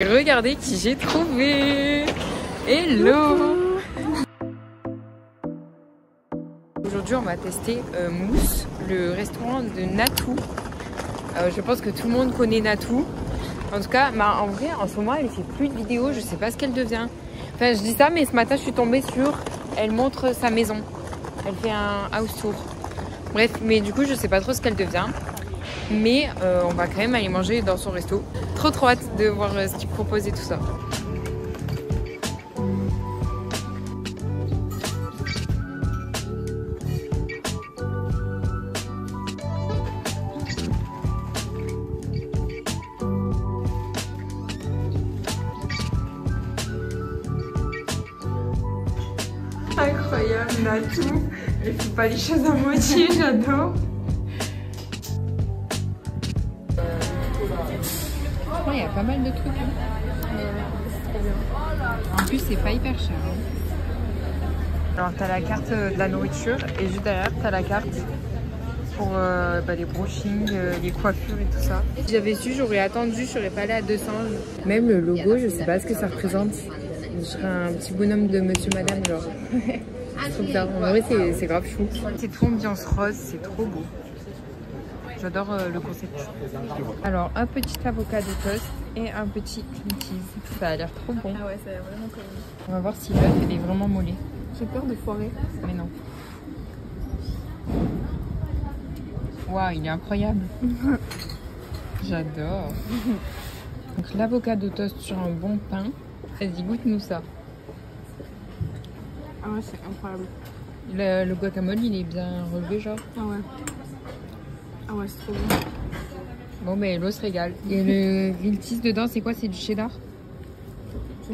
Regardez qui j'ai trouvé Hello Aujourd'hui on va tester euh, Mousse, le restaurant de Natou. Euh, je pense que tout le monde connaît Natou. En tout cas, bah, en vrai, en ce moment elle fait plus de vidéos, je sais pas ce qu'elle devient. Enfin je dis ça mais ce matin je suis tombée sur... Elle montre sa maison. Elle fait un house tour. Bref, mais du coup je sais pas trop ce qu'elle devient. Mais euh, on va quand même aller manger dans son resto. Trop trop hâte de voir euh, ce qu'il propose et tout ça. Incroyable, Natou. Elle fait pas les choses à moitié, j'adore. Il y a pas mal de trucs. hein. En plus, c'est pas hyper cher. hein. Alors, t'as la carte euh, de la nourriture et juste derrière, t'as la carte pour euh, bah, les brushings, euh, les coiffures et tout ça. Si j'avais su, j'aurais attendu, je serais pas allée à 200. Même le logo, je sais pas ce que ça représente. Je serais un petit bonhomme de monsieur, madame, genre. Trop. En vrai, c'est c'est grave chou. C'est tout ambiance rose, c'est trop beau. J'adore euh, le concept. Alors, un petit avocat de toast et un petit cream cheese. Ça a l'air trop bon. Ah ouais, ça a l'air vraiment cool. On va voir si l'œuf il est vraiment mollé. J'ai peur de foirer. Mais non. Waouh, il est incroyable. J'adore. Donc l'avocat de toast sur un bon pain. Vas-y, goûte-nous ça. Ah ouais, c'est incroyable. Le, le guacamole, il est bien relevé, genre. Ah ouais. Ah ouais, c'est trop bon. Bon, ben l'eau se régale. Et le grilled cheese dedans, c'est quoi? C'est du cheddar?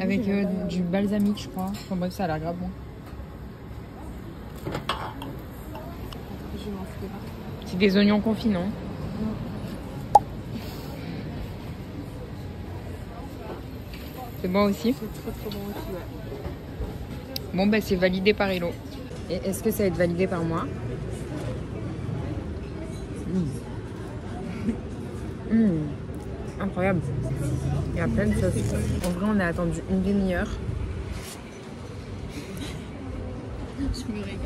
Avec euh, du balsamique, je crois. Enfin bref, ça a l'air grave bon. C'est des oignons confits, non? C'est bon aussi? C'est trop trop bon aussi, ouais. Bon, bah, c'est validé par Hello. Et est-ce que ça va être validé par moi? Mmh. Mmh. Incroyable. Il y a plein de sauces. En vrai, on a attendu une demi-heure. Je me régale.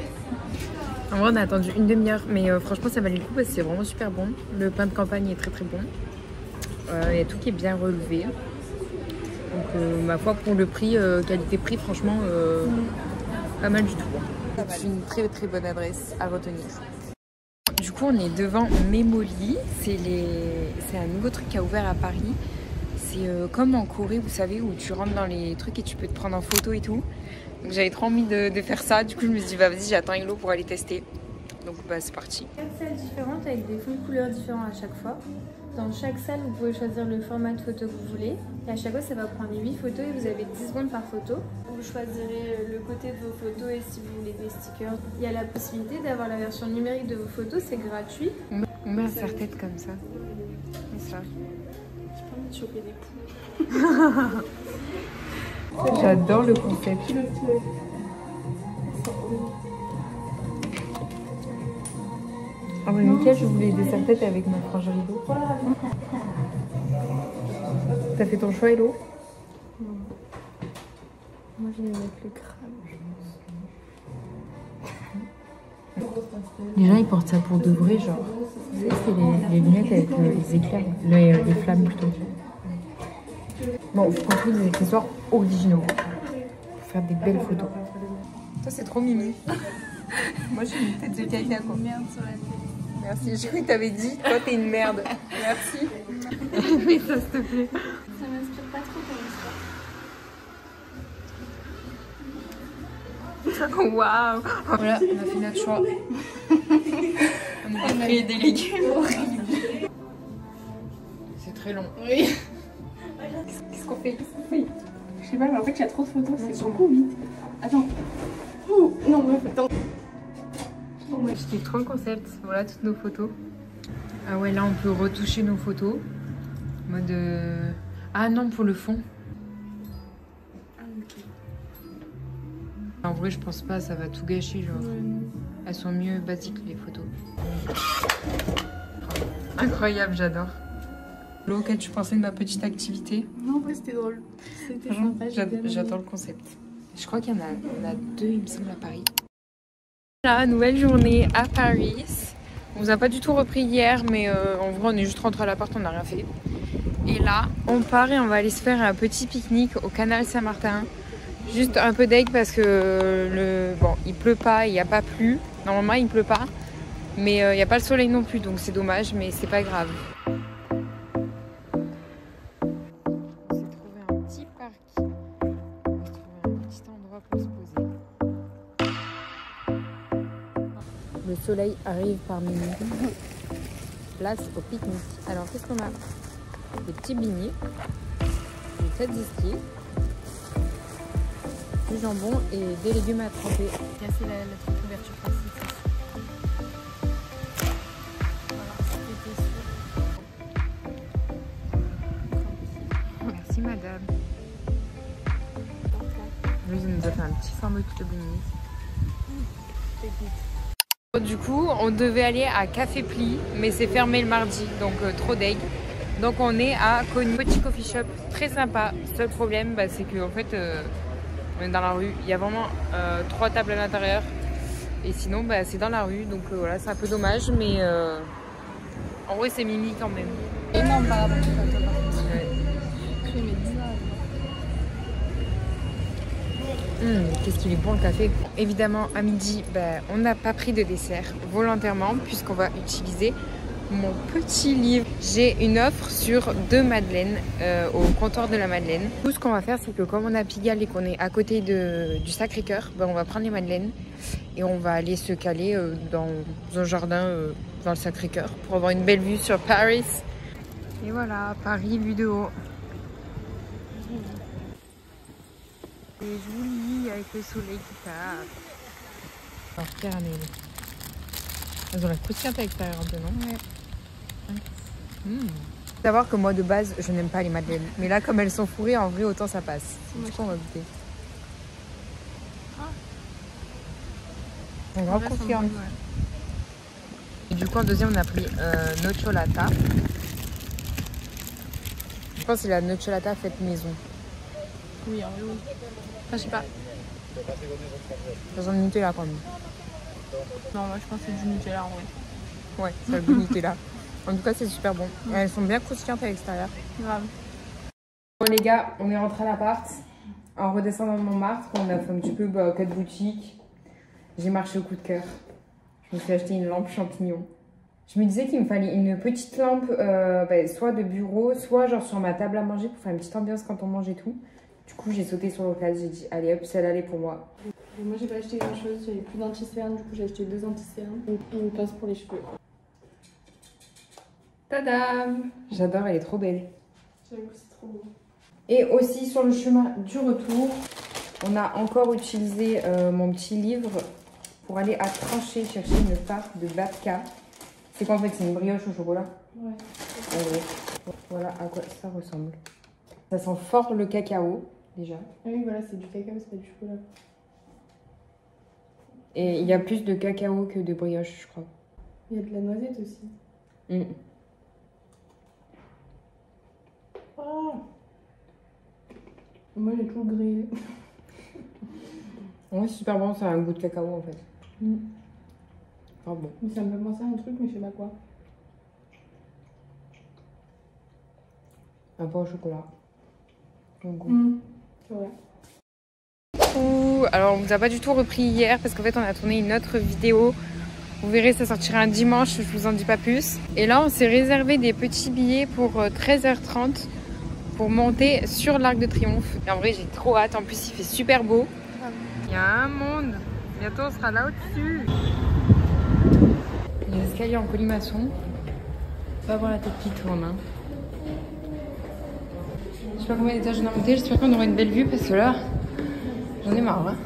En vrai, on a attendu une demi-heure, mais euh, franchement, ça valait le coup parce que c'est vraiment super bon. Le pain de campagne est très très bon. Euh, Il y a tout qui est bien relevé. Donc, euh, ma foi, pour le prix, qualité-prix, franchement, pas mal du tout. C'est une très très bonne adresse à retenir. Coup, on est devant Memoli. C'est un nouveau truc qui a ouvert à Paris. C'est euh, comme en Corée, vous savez, où tu rentres dans les trucs et tu peux te prendre en photo et tout. Donc j'avais trop envie de, faire ça. Du coup, je me suis dit, bah vas-y, j'attends Hello pour aller tester. Donc bah c'est parti. Quatre salles différentes avec des fonds de couleurs différents à chaque fois. Dans chaque salle, vous pouvez choisir le format de photo que vous voulez. Et à chaque fois, ça va prendre 8 photos et vous avez 10 secondes par photo. Vous choisirez le côté de vos photos et si vous voulez des stickers. Il y a la possibilité d'avoir la version numérique de vos photos, c'est gratuit. On met, on met un serre-tête comme ça. Et ça. J'ai pas envie de choper des poules. J'adore le concept. Ah ouais, nickel, je voulais des serre-têtes avec ma frange rideau. T'as fait ton choix, Hello? Moi, je vais mettre le crabe. Les gens, ils portent ça pour de vrai, genre. Vous savez, c'est les, les lunettes avec euh, les éclairs, les, euh, les flammes plutôt. Bon, qu'on trouve des accessoires originaux pour faire des belles photos. Toi, c'est trop mimi. Moi, j'ai une tête de caca, quoi. Merde sur la tête. Merci, j'ai cru que t'avais dit, toi, t'es une merde. Merci. Mais ça, s'il te plaît. Ça m'inspire pas trop comme histoire. Waouh Voilà, on a fait notre choix. on a pris des légumes. C'est très long. Oui. Qu'est-ce qu'on fait? Qu'est-ce qu'on fait? Je sais pas, mais en fait, il y a trop de photos, c'est beaucoup vite. Attends. Ouh, non, meuf, attends. Kiffe trop le concept. Voilà toutes nos photos. Ah ouais, là on peut retoucher nos photos. Mode. euh, Ah non, pour le fond. Ah, ok. En vrai, je pense pas, ça va tout gâcher. Genre, elles sont mieux basiques les photos. Incroyable, j'adore. Auquel tu pensais de ma petite activité? Non, en vrai, c'était drôle. C'était sympa. J'adore le concept. Je crois qu'il y en a, il y en a deux, il me semble, à Paris. Nouvelle journée à Paris. On vous a pas du tout repris hier, mais euh, en vrai, on est juste rentré à l'appart, on n'a rien fait. Et là, on part et on va aller se faire un petit pique-nique au canal Saint-Martin. Juste un peu d'aigle parce que le bon, il pleut pas, il n'y a pas plu. Normalement, il pleut pas, mais euh, il n'y a pas le soleil non plus, donc c'est dommage, mais c'est pas grave. On s'est trouvé un petit parking. On trouvé un petit endroit pour se poser. Le soleil arrive parmi nous. Place au pique-nique. Alors, qu'est-ce qu'on a? Des petits beignets, des têtes d'esquier, du jambon et des légumes à tremper. Casser la, la petite. Voilà, sûr. Merci, madame. Louise nous a fait un petit sandwich de beignets. Du coup, on devait aller à Café Pli, mais c'est fermé le mardi, donc euh, trop deg. Donc on est à Cogny, petit coffee shop très sympa. Seul problème, bah, c'est qu'en fait, euh, on est dans la rue. Il y a vraiment euh, trois tables à l'intérieur. Et sinon, bah, c'est dans la rue, donc voilà, c'est un peu dommage, mais en vrai, c'est mimi quand même. Hum, Qu'est-ce qu'il est bon le café? Évidemment, à midi, ben, on n'a pas pris de dessert volontairement puisqu'on va utiliser mon petit livre. J'ai une offre sur deux madeleines euh, au comptoir de la Madeleine. Tout ce qu'on va faire, c'est que comme on a Pigalle et qu'on est à côté de, du Sacré-Cœur, ben, on va prendre les madeleines et on va aller se caler euh, dans un jardin euh, dans le Sacré-Cœur pour avoir une belle vue sur Paris. Et voilà, Paris vue de haut. C'est joli avec le soleil qui tape. Alors, caramel. Elles ont la croustillante à l'extérieur peu, non Ouais. Savoir que moi de base, je n'aime pas les madeleines. Mais là, comme elles sont fourrées, en vrai, autant ça passe. Du coup, on va goûter. Un grand croustillant. Et du coup, en deuxième, on a pris euh, nocciolata. Je pense que c'est la nocciolata faite maison. Oui, en vrai, oui. Enfin, je sais pas. Sent le Nutella quand même. Non, moi, je pense que c'est du Nutella en vrai. Ouais, c'est le Nutella. En tout cas, c'est super bon. Et elles sont bien croustillantes à l'extérieur. Grave. Bon, les gars, on est rentré à l'appart. En redescendant de Montmartre, on a fait un petit peu bah, quatre boutiques. J'ai marché au coup de cœur. Je me suis acheté une lampe champignon. Je me disais qu'il me fallait une petite lampe, euh, bah, soit de bureau, soit genre sur ma table à manger pour faire une petite ambiance quand on mange et tout. Du coup, j'ai sauté sur l'occasion. J'ai dit, allez hop, celle-là, elle est pour moi. Et moi, j'ai pas acheté grand chose. J'avais plus d'anti-cernes. Du coup, j'ai acheté deux anti-cernes. Et une pince pour les cheveux. Tadam J'adore, elle est trop belle. J'avoue, c'est trop beau. Et aussi sur le chemin du retour, on a encore utilisé euh, mon petit livre pour aller à Trancher chercher une tarte de Babka. C'est quoi en fait? C'est une brioche au chocolat? Ouais. Gros. Voilà à quoi ça ressemble. Ça sent fort le cacao déjà. Ah oui, voilà, c'est du cacao, c'est pas du chocolat. Et il y a plus de cacao que de brioche, je crois. Il y a de la noisette aussi. Oh Moi, j'ai tout grillé. Ouais, c'est super bon, ça a un goût de cacao en fait. Mm. Fort bon. Mais ça me fait penser à un truc, mais je sais pas quoi. Un peu au chocolat. Bon goût. Mm. Alors, on vous a pas du tout repris hier parce qu'en fait, on a tourné une autre vidéo. Vous verrez, ça sortira un dimanche, je vous en dis pas plus. Et là, on s'est réservé des petits billets pour euh, 13h30 pour monter sur l'Arc de Triomphe. Et en vrai, j'ai trop hâte. En plus, il fait super beau. Il y a un monde. Bientôt, on sera là au-dessus. Il y a un escalier en colimaçon. Faut avoir la tête qui tourne. hein. Je sais pas combien d'étages on a monté. J'espère qu'on aura une belle vue parce que là, j'en ai marre. hein.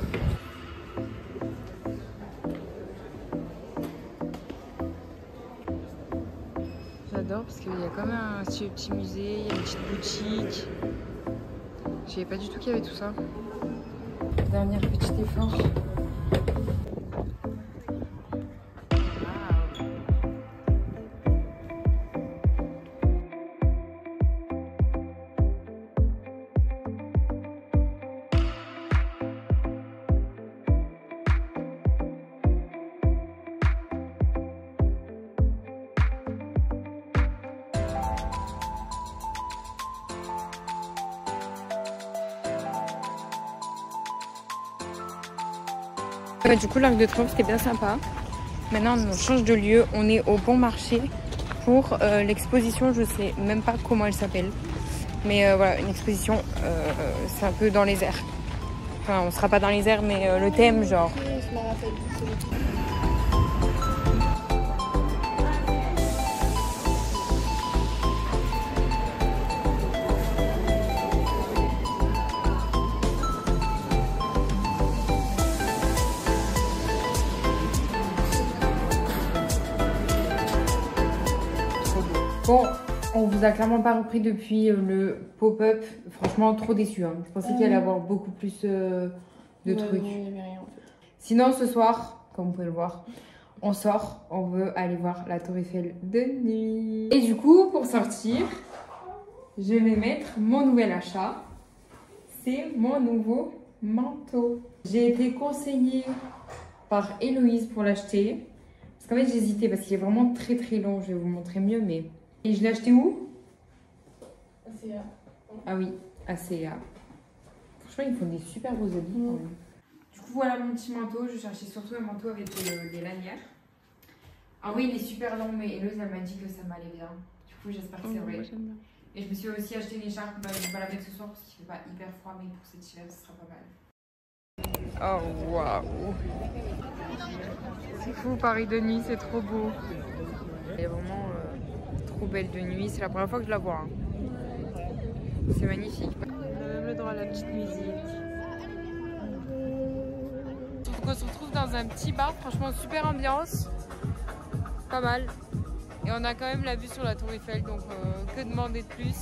J'adore parce qu'il y a comme un petit musée, il y a une petite boutique. Je savais pas du tout qu'il y avait tout ça. Dernier petit effort. Du coup, l'Arc de Triomphe, c'était bien sympa. Maintenant, on change de lieu. On est au Bon Marché pour euh, l'exposition. Je sais même pas comment elle s'appelle. Mais euh, voilà, une exposition, euh, c'est un peu dans les airs. Enfin, on sera pas dans les airs, mais le thème, genre. A clairement pas repris depuis euh, le pop-up. Franchement, trop déçu. Hein. Je pensais qu'il allait y avoir beaucoup plus euh, de Ouais, trucs. non, il y avait rien en fait. Sinon, ce soir, comme vous pouvez le voir, on sort. On veut aller voir la Tour Eiffel de nuit. Et du coup, pour sortir, je vais mettre mon nouvel achat. C'est mon nouveau manteau. J'ai été conseillée par Héloïse pour l'acheter. Parce qu'en fait, j'hésitais parce qu'il est vraiment très très long. Je vais vous montrer mieux, mais. Et je l'ai acheté où? Ah oui, à CA. Franchement, ils font des super beaux habits. quand même. Du coup, voilà mon petit manteau. Je cherchais surtout un manteau avec euh, des lanières. Ah oui, il est super long, mais Héloïse, elle m'a dit que ça m'allait bien. Du coup, j'espère que c'est vrai. j'aime bien. Et je me suis aussi acheté une écharpe. Bah, je vais pas la mettre ce soir parce qu'il fait pas hyper froid, mais pour cet hiver, ce sera pas mal. Oh waouh! C'est fou, Paris de nuit, c'est trop beau. Elle est vraiment euh, trop belle de nuit. C'est la première fois que je la vois. hein. C'est magnifique. On a même le droit à la petite musique. Donc on se retrouve dans un petit bar, franchement super ambiance. Pas mal. Et on a quand même la vue sur la tour Eiffel, donc euh, que demander de plus?